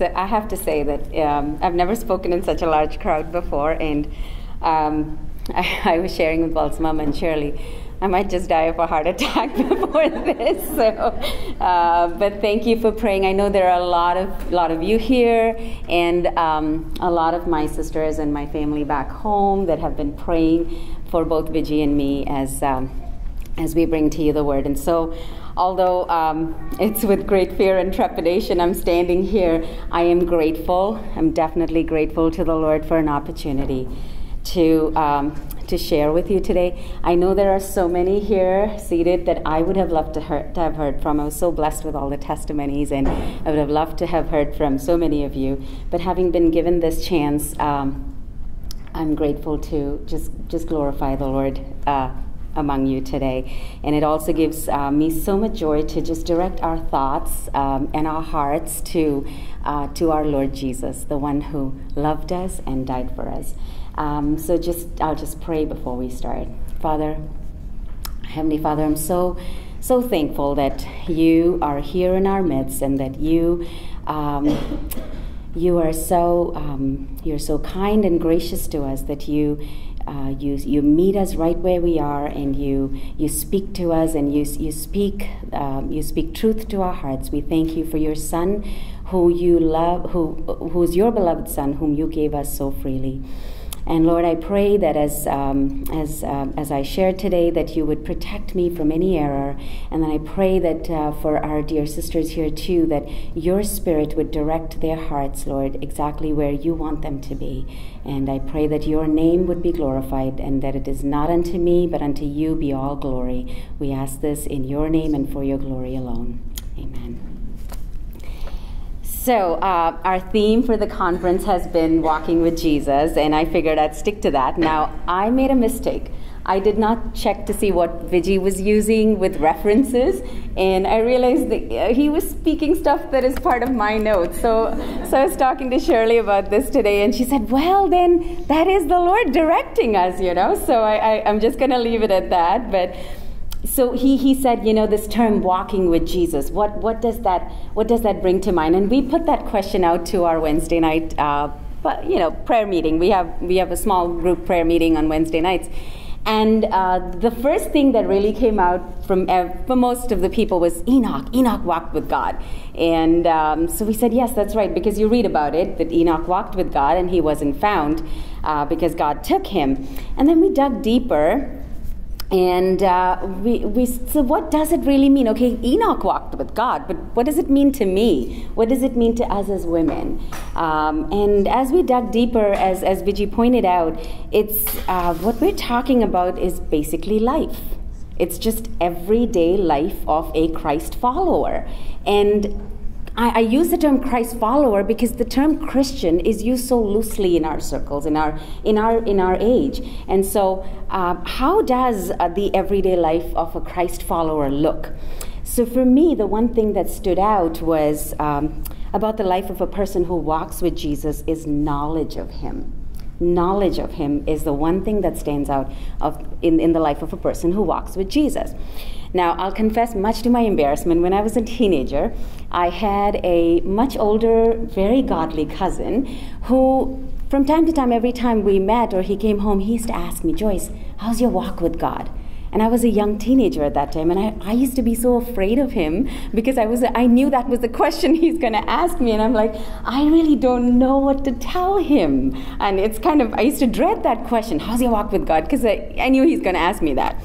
So I have to say that um, I've never spoken in such a large crowd before, and um, I, I, was sharing with Paul's mom and Shirley. I might just die of a heart attack before this. So, uh, but thank you for praying. I know there are a lot of lot of you here, and um, a lot of my sisters and my family back home that have been praying for both Viji and me as um, as we bring to you the word. And so, although um, it's with great fear and trepidation I'm standing here, I am grateful. I'm definitely grateful to the Lord for an opportunity to. Um, to share with you today. I know there are so many here seated that I would have loved to, to have heard from. I was so blessed with all the testimonies, and I would have loved to have heard from so many of you. But having been given this chance, um, I'm grateful to just just glorify the Lord uh, among you today. And it also gives uh, me so much joy to just direct our thoughts um, and our hearts to, uh, to our Lord Jesus, the one who loved us and died for us. Um, so just I'll just pray before we start. Father, Heavenly Father, I'm so so thankful that you are here in our midst and that you um, you are so um, you're so kind and gracious to us that you uh, you you meet us right where we are and you you speak to us and you you speak um, you speak truth to our hearts. We thank you for your Son, who you love, who who's your beloved Son, whom you gave us so freely. And Lord, I pray that as, um, as, uh, as I shared today, that you would protect me from any error. And then I pray that uh, for our dear sisters here too, that your spirit would direct their hearts, Lord, exactly where you want them to be. And I pray that your name would be glorified and that it is not unto me, but unto you be all glory. We ask this in your name and for your glory alone. Amen. So, uh, our theme for the conference has been walking with Jesus, and I figured I'd stick to that. Now, I made a mistake. I did not check to see what Viji was using with references, and I realized that uh, he was speaking stuff that is part of my notes. So, so I was talking to Shirley about this today, and she said, "Well, then that is the Lord directing us, you know." So I, I, I'm just going to leave it at that, but so he, he said, you know, this term walking with Jesus, what, what, does that, what does that bring to mind? And we put that question out to our Wednesday night, uh, you know, prayer meeting. We have, we have a small group prayer meeting on Wednesday nights. And uh, the first thing that really came out from for most of the people was Enoch. Enoch walked with God, and um, so we said yes, that's right, because you read about it that Enoch walked with God and he wasn't found uh, because God took him. And then we dug deeper, and uh, we, we, so what does it really mean? Okay, Enoch walked with God, but what does it mean to me? What does it mean to us as women? Um, and as we dug deeper, as, as Viji pointed out, it's uh, what we're talking about is basically life. It's just everyday life of a Christ follower. And I, I, use the term Christ follower because the term Christian is used so loosely in our circles, in our in our in our age. And so, uh, how does uh, the everyday life of a Christ follower look? So, for me, the one thing that stood out was um, about the life of a person who walks with Jesus is knowledge of Him knowledge of him is the one thing that stands out of, in, in the life of a person who walks with jesus now, I'll confess, much to my embarrassment, when I was a teenager, I had a much older, very godly cousin who, from time to time, every time we met or he came home, he used to ask me, Joyce, how's your walk with God? And I was a young teenager at that time, and I, I used to be so afraid of him because I was I knew that was the question he's going to ask me, and I'm like, I really don't know what to tell him. And it's kind of I used to dread that question, "How's your walk with God?" Because I, I knew he's going to ask me that.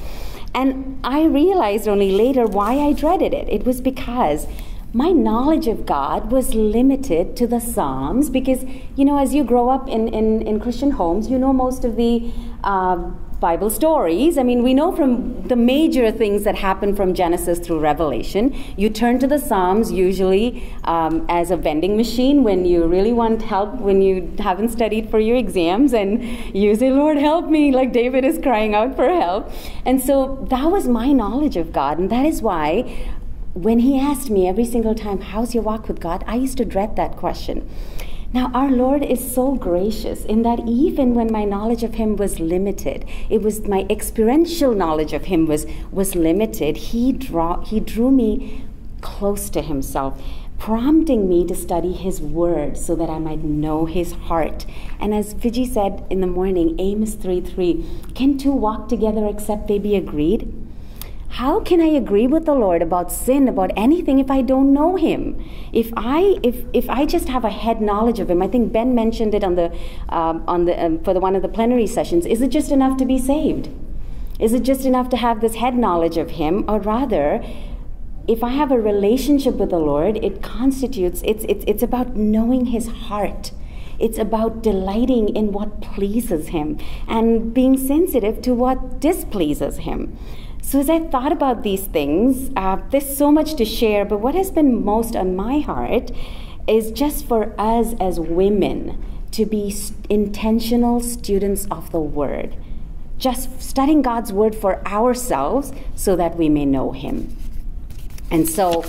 And I realized only later why I dreaded it. It was because my knowledge of God was limited to the Psalms because, you know, as you grow up in, in, in Christian homes, you know most of the uh, Bible stories. I mean, we know from the major things that happen from Genesis through Revelation. You turn to the Psalms usually um, as a vending machine when you really want help, when you haven't studied for your exams, and you say, Lord, help me, like David is crying out for help. And so that was my knowledge of God, and that is why when he asked me every single time, How's your walk with God? I used to dread that question. Now, our Lord is so gracious in that even when my knowledge of Him was limited, it was my experiential knowledge of Him was, was limited, He, draw, he drew me close to Himself prompting me to study His Word so that I might know His heart. And as Viji said in the morning, Amos 3 3, can two walk together except they be agreed? How can I agree with the Lord about sin, about anything, if I don't know Him? If I if if I just have a head knowledge of Him, I think Ben mentioned it on the um, on the um, for the one of the plenary sessions. Is it just enough to be saved? Is it just enough to have this head knowledge of Him, or rather? If I have a relationship with the Lord, it constitutes, it's, it's, it's about knowing His heart. It's about delighting in what pleases Him and being sensitive to what displeases Him. So, as I thought about these things, uh, there's so much to share, but what has been most on my heart is just for us as women to be intentional students of the Word, just studying God's Word for ourselves so that we may know Him. And so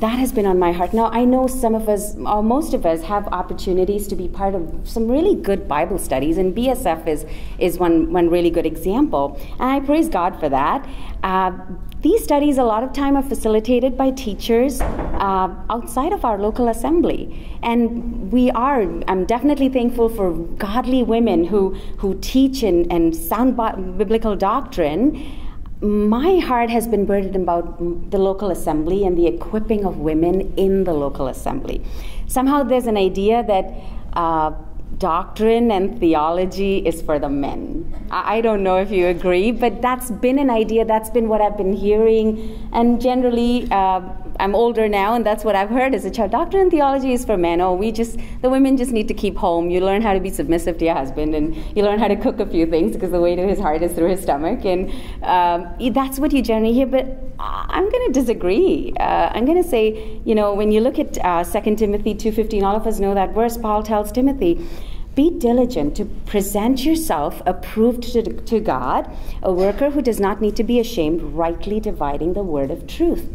that has been on my heart. Now, I know some of us, or most of us, have opportunities to be part of some really good Bible studies, and BSF is, is one, one really good example. And I praise God for that. Uh, these studies, a lot of time, are facilitated by teachers uh, outside of our local assembly. And we are, I'm definitely thankful for godly women who, who teach and, and sound biblical doctrine my heart has been burdened about the local assembly and the equipping of women in the local assembly. Somehow there's an idea that uh, doctrine and theology is for the men. I don't know if you agree, but that's been an idea, that's been what I've been hearing, and generally, uh, I'm older now, and that's what I've heard as a child. Doctrine and theology is for men. Oh, we just, the women just need to keep home. You learn how to be submissive to your husband, and you learn how to cook a few things because the way to his heart is through his stomach. And um, that's what you generally hear. But I'm going to disagree. Uh, I'm going to say, you know, when you look at uh, 2 Timothy 2.15, all of us know that verse. Paul tells Timothy, be diligent to present yourself approved to, to God, a worker who does not need to be ashamed, rightly dividing the word of truth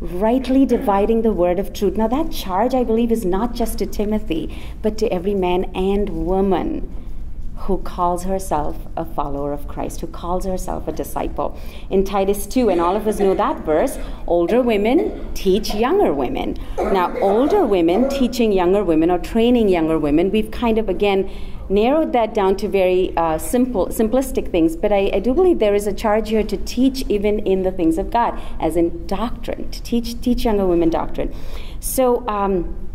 rightly dividing the word of truth. Now, that charge, I believe, is not just to Timothy, but to every man and woman who calls herself a follower of Christ, who calls herself a disciple. In Titus 2, and all of us know that verse, older women teach younger women. Now, older women teaching younger women or training younger women, we've kind of again narrowed that down to very uh, simple, simplistic things. But I, I, do believe there is a charge here to teach even in the things of God, as in doctrine, to teach teach younger women doctrine. So. Um,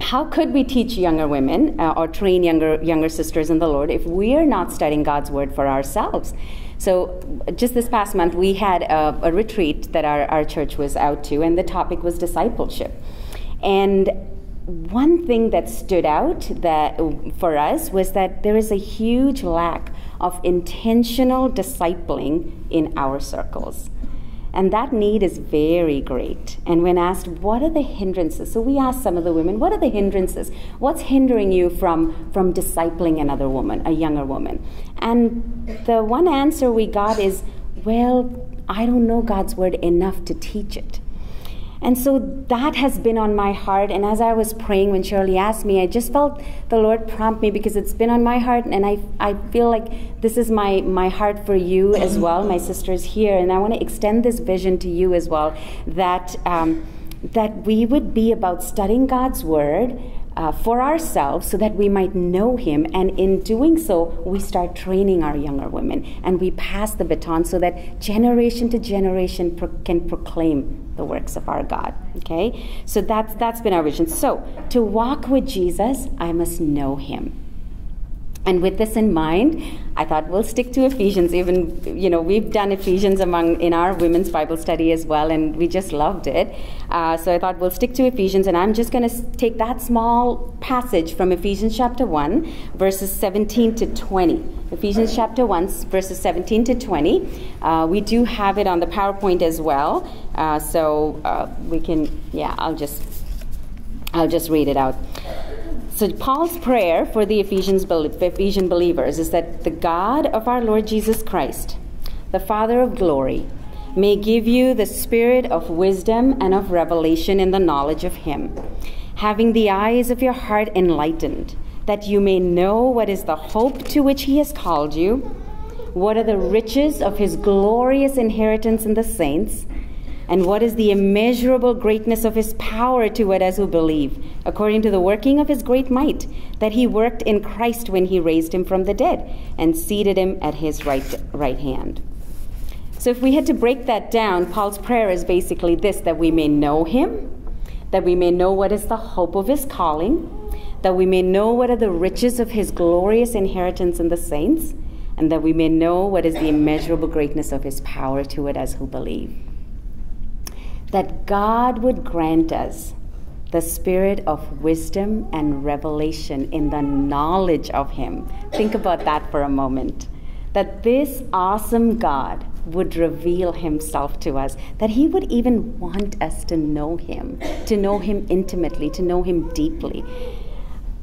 how could we teach younger women uh, or train younger younger sisters in the Lord if we are not studying God's word for ourselves? So, just this past month, we had a, a retreat that our, our church was out to, and the topic was discipleship. And one thing that stood out that for us was that there is a huge lack of intentional discipling in our circles. And that need is very great. And when asked, what are the hindrances? So we asked some of the women, what are the hindrances? What's hindering you from, from discipling another woman, a younger woman? And the one answer we got is, well, I don't know God's word enough to teach it. And so that has been on my heart. And as I was praying when Shirley asked me, I just felt the Lord prompt me because it's been on my heart. And I, I feel like this is my, my heart for you as well, my sisters here. And I want to extend this vision to you as well that, um, that we would be about studying God's word uh, for ourselves so that we might know Him. And in doing so, we start training our younger women and we pass the baton so that generation to generation pro- can proclaim the works of our God. Okay? So that's, that's been our vision. So to walk with Jesus, I must know Him. And with this in mind, I thought we'll stick to Ephesians. Even, you know, we've done Ephesians among in our women's Bible study as well, and we just loved it. Uh, so I thought we'll stick to Ephesians, and I'm just going to take that small passage from Ephesians chapter 1, verses 17 to 20. Ephesians chapter 1, verses 17 to 20. Uh, we do have it on the PowerPoint as well, uh, so uh, we can, yeah, I'll just, I'll just read it out. So, Paul's prayer for the Ephesians, Ephesian believers is that the God of our Lord Jesus Christ, the Father of glory, may give you the spirit of wisdom and of revelation in the knowledge of Him, having the eyes of your heart enlightened, that you may know what is the hope to which He has called you, what are the riches of His glorious inheritance in the saints And what is the immeasurable greatness of his power toward us who believe, according to the working of his great might, that he worked in Christ when he raised him from the dead and seated him at his right, right hand. So, if we had to break that down, Paul's prayer is basically this that we may know him, that we may know what is the hope of his calling, that we may know what are the riches of his glorious inheritance in the saints, and that we may know what is the immeasurable greatness of his power toward us who believe that God would grant us the spirit of wisdom and revelation in the knowledge of Him. Think about that for a moment. That this awesome God would reveal Himself to us, that He would even want us to know Him, to know Him intimately, to know Him deeply.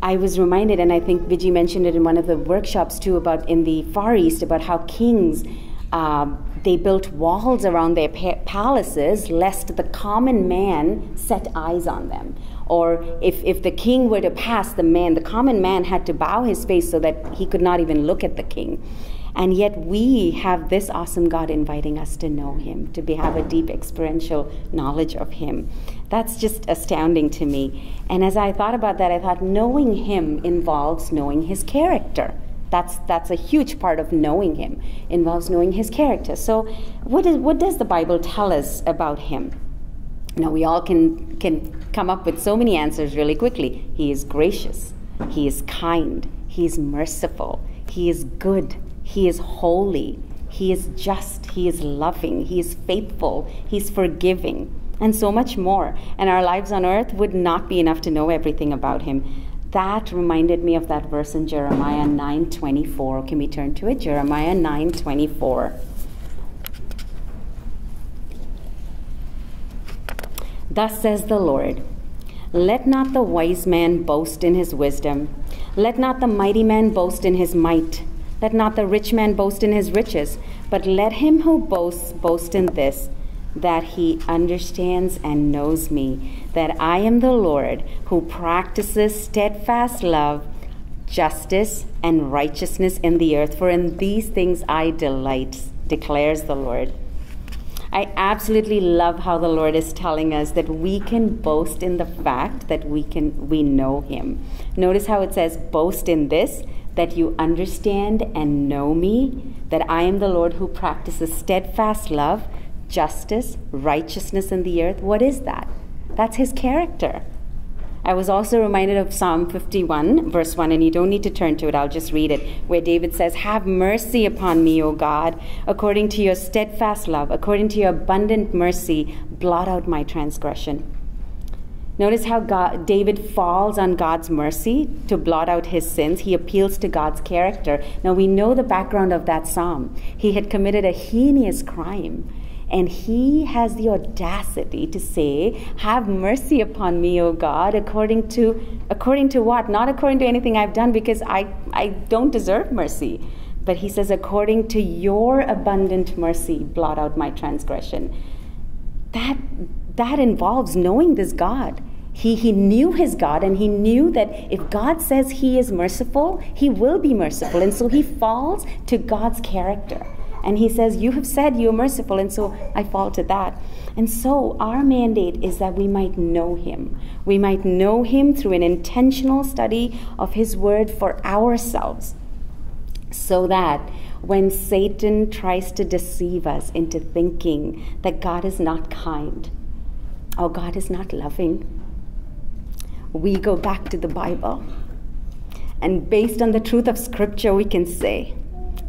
I was reminded, and I think Viji mentioned it in one of the workshops too, about in the Far East, about how kings. Uh, they built walls around their palaces lest the common man set eyes on them. Or if, if the king were to pass, the man, the common man had to bow his face so that he could not even look at the king. And yet we have this awesome God inviting us to know him, to be, have a deep experiential knowledge of him. That's just astounding to me. And as I thought about that, I thought knowing him involves knowing his character. That's, that's a huge part of knowing him, involves knowing his character. So, what, is, what does the Bible tell us about him? Now, we all can, can come up with so many answers really quickly. He is gracious, he is kind, he is merciful, he is good, he is holy, he is just, he is loving, he is faithful, he's forgiving, and so much more. And our lives on earth would not be enough to know everything about him that reminded me of that verse in Jeremiah 9:24. Can we turn to it? Jeremiah 9:24. Thus says the Lord, let not the wise man boast in his wisdom, let not the mighty man boast in his might, let not the rich man boast in his riches, but let him who boasts boast in this that he understands and knows me, that I am the Lord who practices steadfast love, justice, and righteousness in the earth. For in these things I delight, declares the Lord. I absolutely love how the Lord is telling us that we can boast in the fact that we can we know him. Notice how it says boast in this that you understand and know me, that I am the Lord who practices steadfast love, justice, righteousness in the earth. What is that? That's his character. I was also reminded of Psalm 51, verse 1, and you don't need to turn to it, I'll just read it, where David says, Have mercy upon me, O God, according to your steadfast love, according to your abundant mercy, blot out my transgression. Notice how God, David falls on God's mercy to blot out his sins. He appeals to God's character. Now, we know the background of that psalm. He had committed a heinous crime and he has the audacity to say, Have mercy upon me, O God, according to according to what? Not according to anything I've done, because I, I don't deserve mercy. But he says, According to your abundant mercy, blot out my transgression. That that involves knowing this God. He, he knew his God and he knew that if God says he is merciful, he will be merciful. And so he falls to God's character. And he says, You have said you are merciful, and so I fall to that. And so our mandate is that we might know him. We might know him through an intentional study of his word for ourselves, so that when Satan tries to deceive us into thinking that God is not kind or God is not loving, we go back to the Bible. And based on the truth of Scripture, we can say,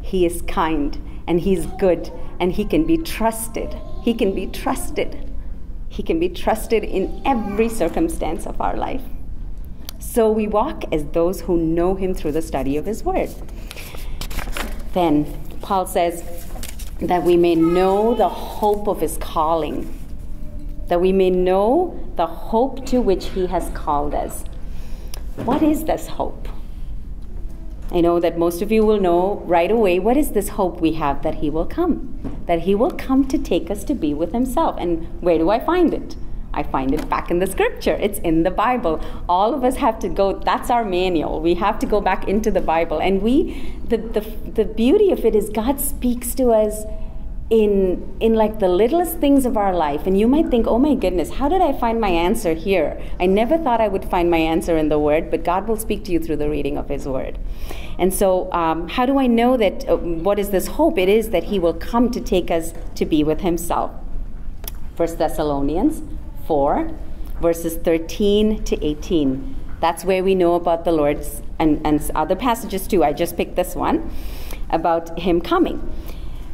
He is kind and He's good and He can be trusted. He can be trusted. He can be trusted in every circumstance of our life. So we walk as those who know Him through the study of His Word. Then Paul says that we may know the hope of His calling, that we may know the hope to which He has called us. What is this hope? I know that most of you will know right away what is this hope we have that He will come, that He will come to take us to be with Himself. And where do I find it? I find it back in the scripture. It's in the Bible. All of us have to go, that's our manual. We have to go back into the Bible. And we, the, the, the beauty of it is God speaks to us in in like the littlest things of our life and you might think oh my goodness how did i find my answer here? I never thought i would find my answer in the word but god will speak to you through the reading of his word. And so um, how do i know that uh, what is this hope? It is that he will come to take us to be with himself. First thessalonians 4 verses 13 to 18 that's where we know about the lord's and, and other passages too. I just picked this one about him coming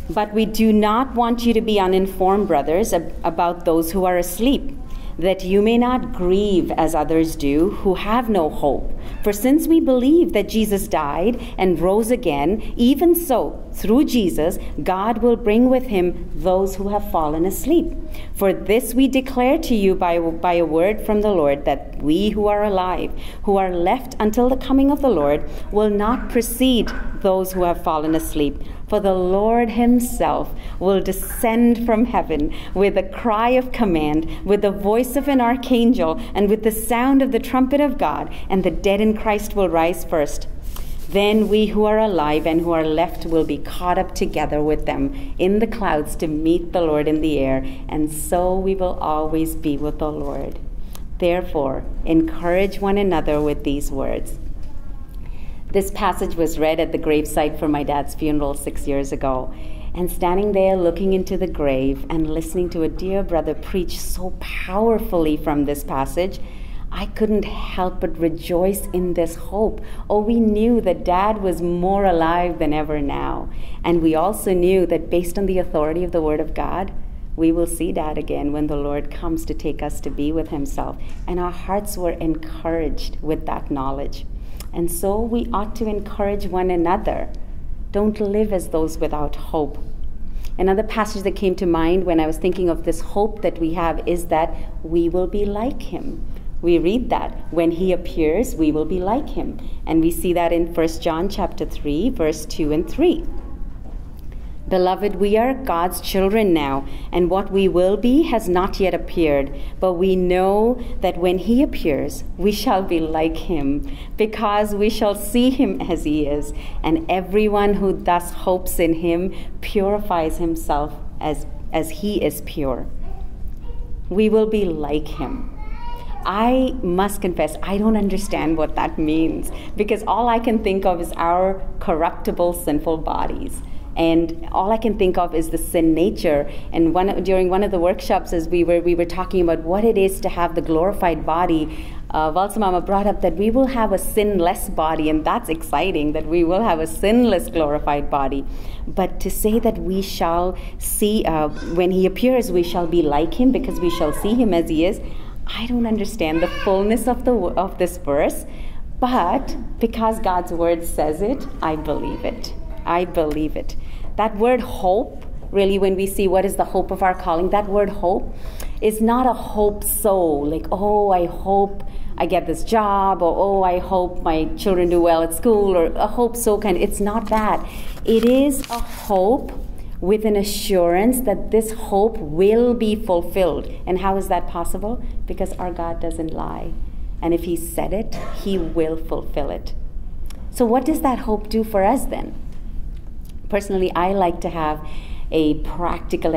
but we do not want you to be uninformed, brothers, ab- about those who are asleep, that you may not grieve as others do, who have no hope. For since we believe that Jesus died and rose again, even so, through Jesus, God will bring with him those who have fallen asleep. For this we declare to you by, by a word from the Lord, that we who are alive, who are left until the coming of the Lord, will not precede those who have fallen asleep. For the Lord Himself will descend from heaven with a cry of command, with the voice of an archangel, and with the sound of the trumpet of God, and the dead in Christ will rise first. Then we who are alive and who are left will be caught up together with them in the clouds to meet the Lord in the air, and so we will always be with the Lord. Therefore, encourage one another with these words. This passage was read at the gravesite for my dad's funeral six years ago. And standing there looking into the grave and listening to a dear brother preach so powerfully from this passage, I couldn't help but rejoice in this hope. Oh, we knew that dad was more alive than ever now. And we also knew that based on the authority of the Word of God, we will see dad again when the Lord comes to take us to be with himself. And our hearts were encouraged with that knowledge. And so we ought to encourage one another. Don't live as those without hope. Another passage that came to mind when I was thinking of this hope that we have is that we will be like him. We read that when he appears, we will be like him. And we see that in 1 John chapter 3 verse 2 and 3. Beloved, we are God's children now, and what we will be has not yet appeared. But we know that when He appears, we shall be like Him, because we shall see Him as He is. And everyone who thus hopes in Him purifies himself as, as He is pure. We will be like Him. I must confess, I don't understand what that means because all I can think of is our corruptible, sinful bodies and all I can think of is the sin nature. And one during one of the workshops, as we were we were talking about what it is to have the glorified body, uh, Valsamama brought up that we will have a sinless body, and that's exciting that we will have a sinless glorified body. But to say that we shall see uh, when He appears, we shall be like Him because we shall see Him as He is. I don't understand the fullness of the of this verse, but because God's word says it, I believe it. I believe it. That word hope, really, when we see what is the hope of our calling, that word hope is not a hope so, like, oh, I hope I get this job, or oh, I hope my children do well at school, or a hope so kind. It's not that. It is a hope with an assurance that this hope will be fulfilled. And how is that possible? Because our God doesn't lie. And if He said it, He will fulfill it. So, what does that hope do for us then? personally, I like to have a practical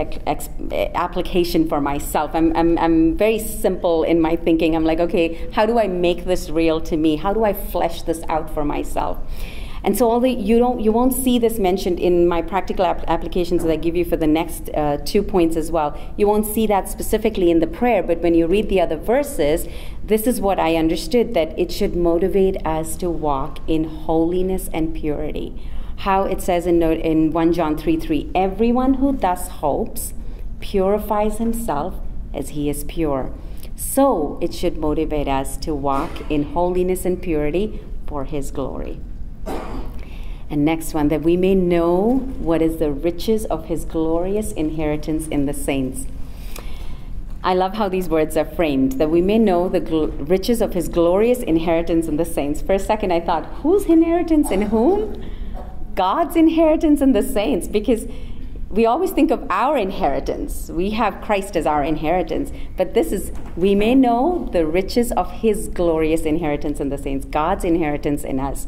application for myself. I'm, I'm, I'm very simple in my thinking. I'm like, okay, how do I make this real to me? How do I flesh this out for myself? And so, although you don't, you won't see this mentioned in my practical ap- applications that I give you for the next uh, two points as well. You won't see that specifically in the prayer, but when you read the other verses, this is what I understood that it should motivate us to walk in holiness and purity how it says in, in 1 John 3 3 everyone who thus hopes purifies himself as he is pure. So it should motivate us to walk in holiness and purity for his glory. And next one, that we may know what is the riches of his glorious inheritance in the saints. I love how these words are framed, that we may know the gl- riches of his glorious inheritance in the saints. For a second, I thought, whose inheritance in whom? God's inheritance in the saints because we always think of our inheritance. We have Christ as our inheritance. But this is, we may know the riches of his glorious inheritance in the saints, God's inheritance in us.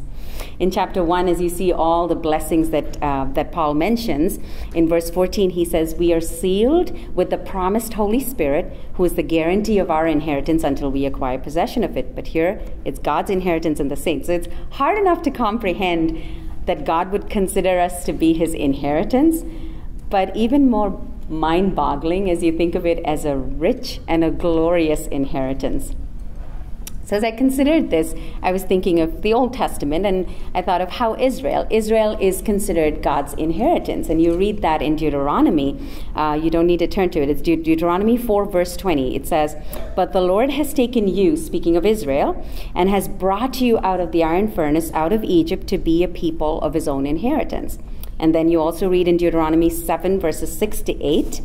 In chapter 1, as you see all the blessings that, uh, that Paul mentions, in verse 14, he says, We are sealed with the promised Holy Spirit, who is the guarantee of our inheritance until we acquire possession of it. But here, it's God's inheritance in the saints. So it's hard enough to comprehend that God would consider us to be his inheritance but even more mind boggling as you think of it as a rich and a glorious inheritance. So, as I considered this, I was thinking of the Old Testament and I thought of how Israel, Israel is considered God's inheritance. And you read that in Deuteronomy. Uh, you don't need to turn to it. It's De- Deuteronomy 4, verse 20. It says, But the Lord has taken you, speaking of Israel, and has brought you out of the iron furnace, out of Egypt, to be a people of his own inheritance. And then you also read in Deuteronomy 7, verses 6 to 8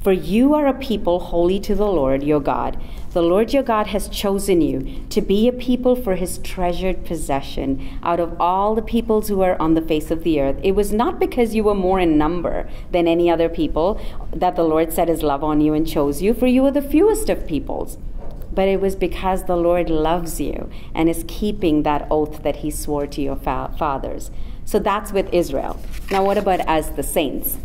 For you are a people holy to the Lord your God. The Lord your God has chosen you to be a people for his treasured possession out of all the peoples who are on the face of the earth. It was not because you were more in number than any other people that the Lord set his love on you and chose you, for you were the fewest of peoples but it was because the Lord loves you and is keeping that oath that he swore to your fa- fathers. So that's with Israel. Now, what about as the saints?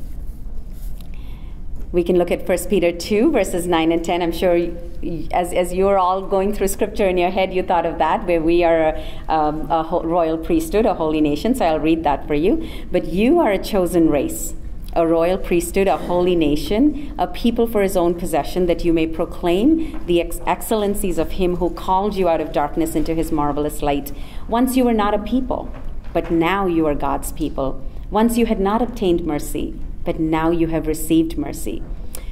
We can look at 1 Peter 2, verses 9 and 10. I'm sure as, as you're all going through scripture in your head, you thought of that, where we are a, um, a royal priesthood, a holy nation. So I'll read that for you. But you are a chosen race, a royal priesthood, a holy nation, a people for his own possession, that you may proclaim the ex- excellencies of him who called you out of darkness into his marvelous light. Once you were not a people but now you are God's people. Once you had not obtained mercy, but now you have received mercy.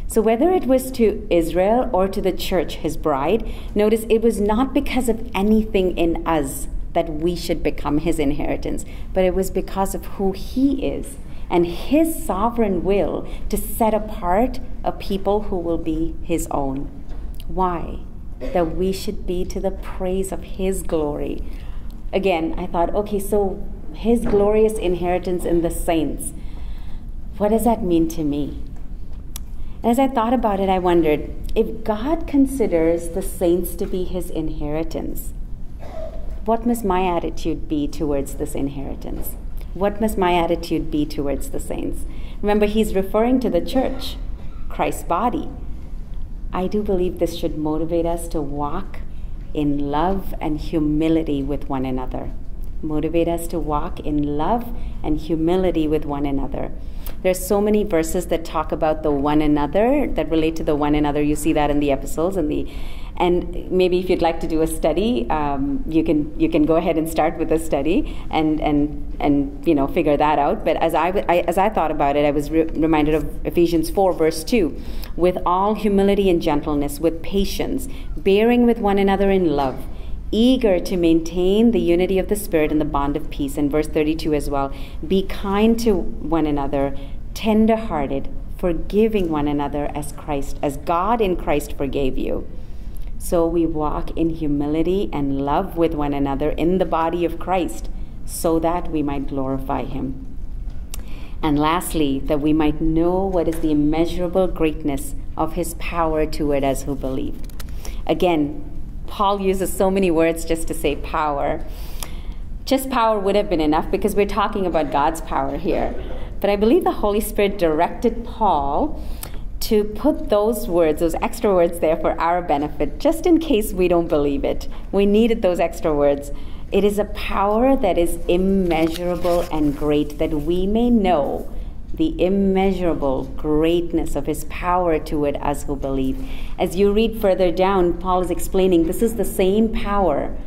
So, whether it was to Israel or to the church, his bride, notice it was not because of anything in us that we should become his inheritance, but it was because of who he is and his sovereign will to set apart a people who will be his own. Why? That we should be to the praise of his glory again, I thought, okay, so his glorious inheritance in the saints, what does that mean to me? As I thought about it, I wondered if God considers the saints to be his inheritance, what must my attitude be towards this inheritance? What must my attitude be towards the saints? Remember, he's referring to the church, Christ's body. I do believe this should motivate us to walk in love and humility with one another. Motivate us to walk in love and humility with one another. There's so many verses that talk about the one another that relate to the one another. You see that in the epistles and the and maybe if you'd like to do a study, um, you can you can go ahead and start with a study and and and you know figure that out. But as I, as I thought about it, I was re- reminded of Ephesians four verse two, with all humility and gentleness, with patience, bearing with one another in love eager to maintain the unity of the Spirit and the bond of peace. And verse 32 as well. Be kind to one another, tender hearted, forgiving one another as Christ, as God in Christ forgave you. So we walk in humility and love with one another in the body of Christ so that we might glorify Him. And lastly, that we might know what is the immeasurable greatness of His power toward us who believe. Again, Paul uses so many words just to say power. Just power would have been enough because we're talking about God's power here. But I believe the Holy Spirit directed Paul to put those words, those extra words there for our benefit, just in case we don't believe it. We needed those extra words. It is a power that is immeasurable and great, that we may know the immeasurable greatness of his power toward us who believe. As you read further down, Paul is explaining this is the same power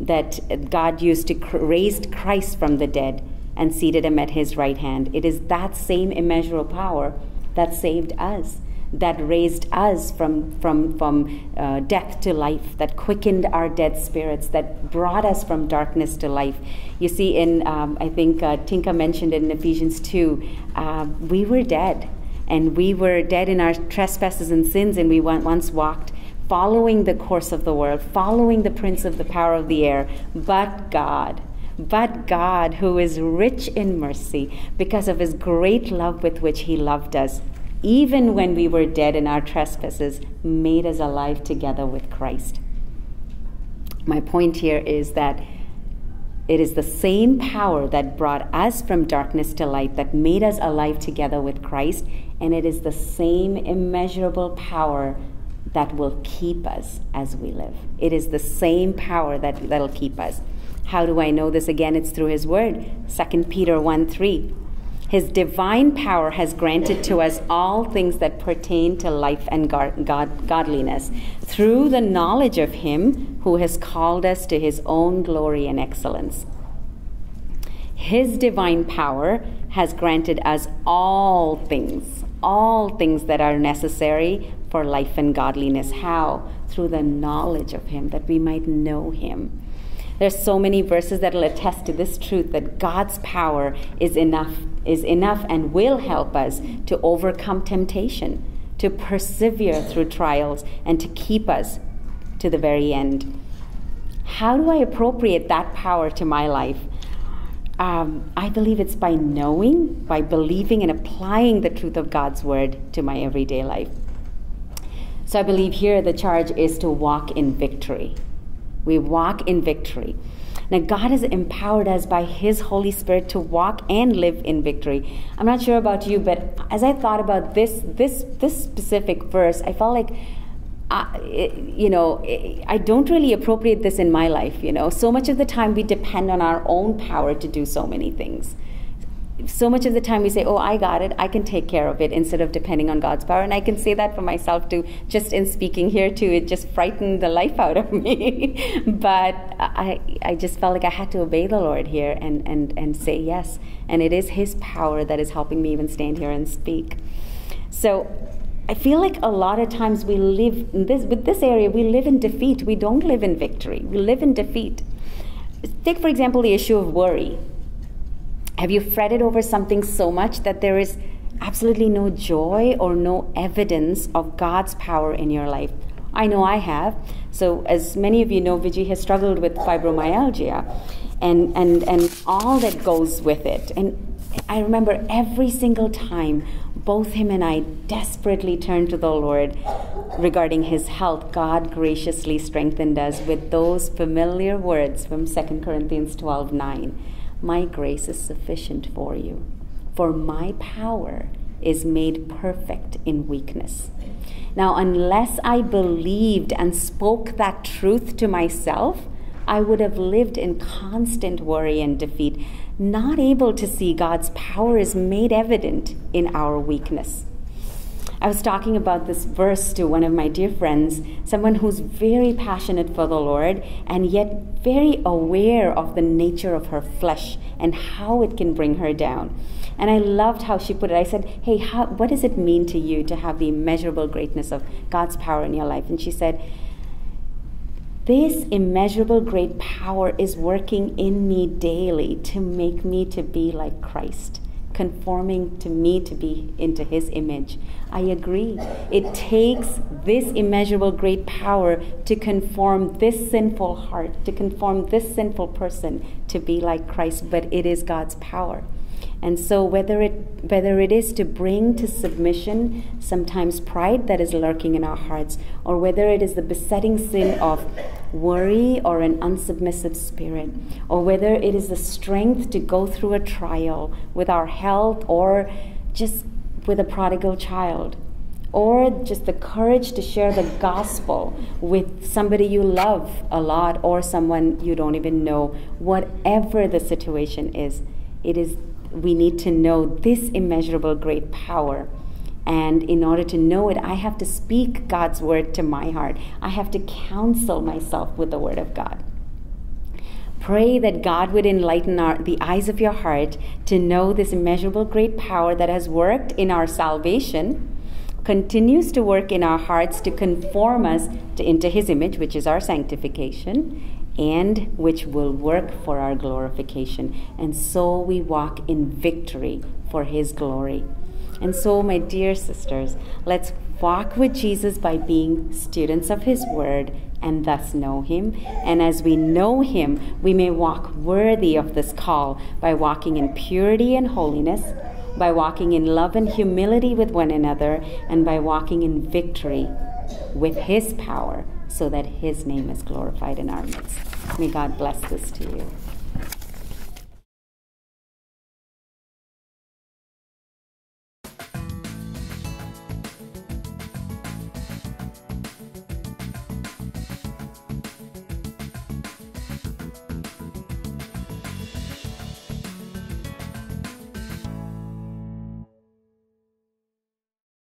that God used to raise Christ from the dead and seated him at his right hand. It is that same immeasurable power that saved us, that raised us from, from, from uh, death to life, that quickened our dead spirits, that brought us from darkness to life. You see, in, um, I think uh, Tinka mentioned in Ephesians 2, uh, we were dead. And we were dead in our trespasses and sins, and we once walked following the course of the world, following the prince of the power of the air. But God, But God, who is rich in mercy, because of his great love with which he loved us, even when we were dead in our trespasses, made us alive together with Christ. My point here is that it is the same power that brought us from darkness to light that made us alive together with Christ, and it is the same immeasurable power that will keep us as we live. It is the same power that, that'll keep us. How do I know this? Again, it's through His Word. 2 Peter 1 3. His divine power has granted to us all things that pertain to life and God, God, godliness through the knowledge of Him who has called us to His own glory and excellence. His divine power has granted us all things, all things that are necessary for life and godliness. How? Through the knowledge of Him, that we might know Him. There's so many verses that will attest to this truth that God's power is enough, is enough and will help us to overcome temptation, to persevere through trials, and to keep us to the very end. How do I appropriate that power to my life? Um, I believe it's by knowing, by believing and applying the truth of God's word to my everyday life. So I believe here the charge is to walk in victory. We walk in victory. Now, God has empowered us by His Holy Spirit to walk and live in victory. I'm not sure about you, but as I thought about this this this specific verse, I felt like I, you know, I don't really appropriate this in my life. You know, so much of the time we depend on our own power to do so many things so much of the time we say, Oh, I got it, I can take care of it, instead of depending on God's power. And I can say that for myself too, just in speaking here too. It just frightened the life out of me. but I, I just felt like I had to obey the Lord here and, and, and say yes. And it is His power that is helping me even stand here and speak. So I feel like a lot of times we live in this with this area, we live in defeat. We don't live in victory. We live in defeat. Take, for example, the issue of worry have you fretted over something so much that there is absolutely no joy or no evidence of God's power in your life? I know I have. So, as many of you know, Viji has struggled with fibromyalgia and, and, and all that goes with it. And I remember every single time both him and I desperately turned to the Lord regarding his health, God graciously strengthened us with those familiar words from 2 Corinthians 12 9. My grace is sufficient for you, for my power is made perfect in weakness. Now, unless I believed and spoke that truth to myself, I would have lived in constant worry and defeat, not able to see God's power is made evident in our weakness. I was talking about this verse to one of my dear friends, someone who's very passionate for the Lord and yet very aware of the nature of her flesh and how it can bring her down. And I loved how she put it. I said, Hey, how, what does it mean to you to have the immeasurable greatness of God's power in your life? And she said, this immeasurable great power is working in me daily to make me to be like Christ conforming to me to be into his image. I agree. It takes this immeasurable great power to conform this sinful heart, to conform this sinful person to be like Christ, but it is God's power. And so whether it whether it is to bring to submission sometimes pride that is lurking in our hearts, or whether it is the besetting sin of worry or an unsubmissive spirit, or whether it is the strength to go through a trial with our health or just with a prodigal child, or just the courage to share the gospel with somebody you love a lot or someone you don't even know, whatever the situation is, it is we need to know this immeasurable great power. And in order to know it, I have to speak God's word to my heart. I have to counsel myself with the word of God. Pray that God would enlighten our, the eyes of your heart to know this immeasurable great power that has worked in our salvation, continues to work in our hearts to conform us to, into His image, which is our sanctification, and which will work for our glorification. And so we walk in victory for His glory. And so, my dear sisters, let's walk with Jesus by being students of His Word and thus know Him. And as we know Him, we may walk worthy of this call by walking in purity and holiness, by walking in love and humility with one another, and by walking in victory with His power so that His name is glorified in our midst. May God bless this to you.